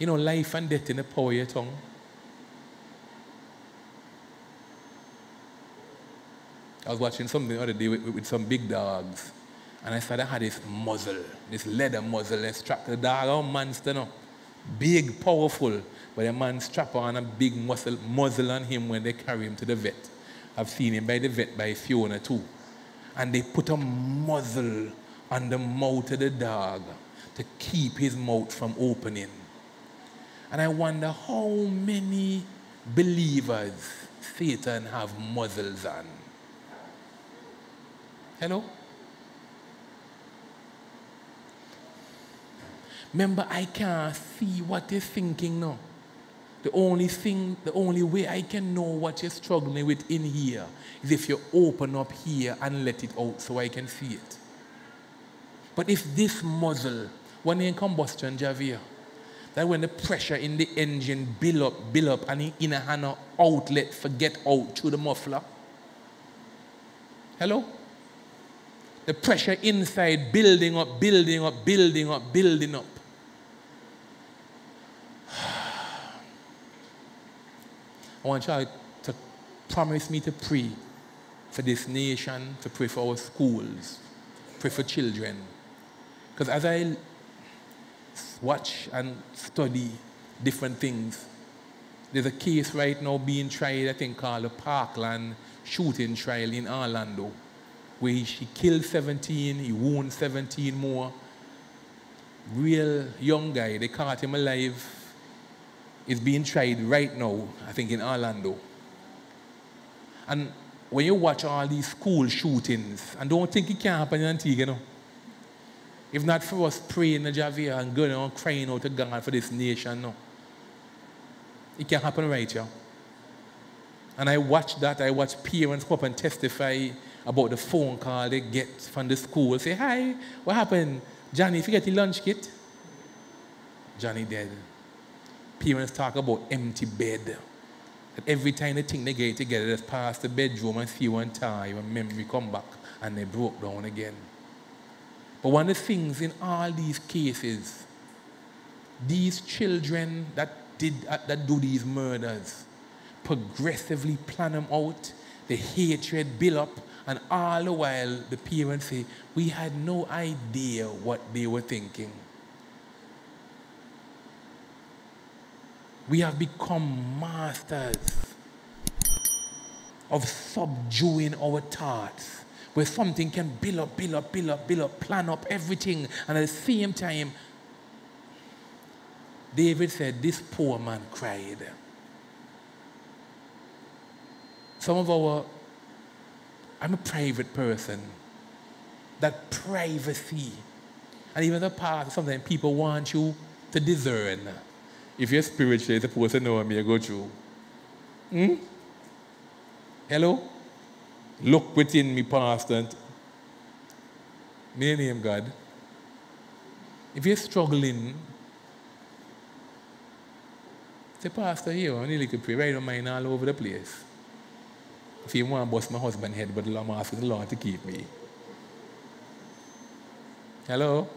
You know, life and death in the power of your tongue. I was watching something the other day with, with some big dogs. And I saw they had this muzzle, this leather muzzle. They strapped the dog on monster, no? Big, powerful. But a man strap on a big muscle, muzzle on him when they carry him to the vet. I've seen him by the vet by Fiona too. And they put a muzzle on the mouth of the dog to keep his mouth from opening. And I wonder how many believers Satan have muzzles on. Hello? Remember, I can't see what you're thinking now. The only thing, the only way I can know what you're struggling with in here is if you open up here and let it out so I can see it. But if this muzzle, when in combustion, Javier, that when the pressure in the engine build up, build up, and in a hand outlet forget out through the muffler. Hello? The pressure inside building up, building up, building up, building up. I want you to promise me to pray for this nation, to pray for our schools, pray for children. Because as I watch and study different things, there's a case right now being tried, I think, called the Parkland shooting trial in Orlando, where he, killed 17, he wounded 17 more. Real young guy, they caught him alive is being tried right now, I think, in Orlando. And when you watch all these school shootings, and don't think it can't happen in Antigua, you know. If not for us praying the Javier and going on crying out to God for this nation, no. It can happen right here. And I watch that, I watch parents come up and testify about the phone call they get from the school. Say, hi, what happened? Johnny, if you get the lunch kit, Johnny dead parents talk about empty bed. That every time they think they get together, they pass the bedroom and see one time and memory come back and they broke down again. But one of the things in all these cases, these children that did that do these murders progressively plan them out, the hatred build up, and all the while the parents say, We had no idea what they were thinking. we have become masters of subduing our thoughts, where something can build up, build up, build up, build up, plan up everything, and at the same time, David said, This poor man cried. Some of our, I'm a private person. That privacy, and even the past, sometimes people want you to discern if you're spiritual, you're supposed to know what may go through. Hmm? Hello? Look within me, Pastor. May name God. If you're struggling, say, Pastor, here, I nearly could pray. Right on mine all over the place. If you want to bust my husband's head, but I'm asking the Lord to keep me. Hello?